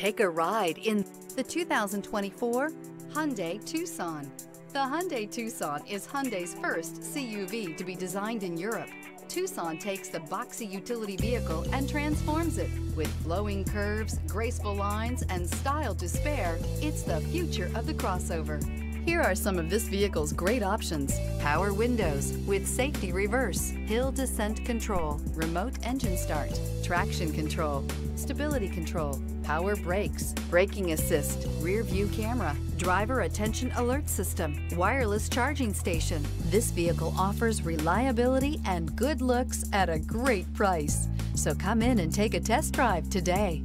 Take a ride in the 2024 Hyundai Tucson. The Hyundai Tucson is Hyundai's first CUV to be designed in Europe. Tucson takes the boxy utility vehicle and transforms it. With flowing curves, graceful lines, and style to spare, it's the future of the crossover. Here are some of this vehicle's great options. Power windows with safety reverse, hill descent control, remote engine start, traction control, stability control, power brakes, braking assist, rear view camera, driver attention alert system, wireless charging station. This vehicle offers reliability and good looks at a great price. So come in and take a test drive today.